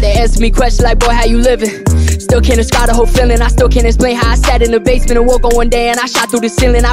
They ask me questions like, boy, how you living? Still can't describe the whole feeling. I still can't explain how I sat in the basement and woke on one day and I shot through the ceiling. I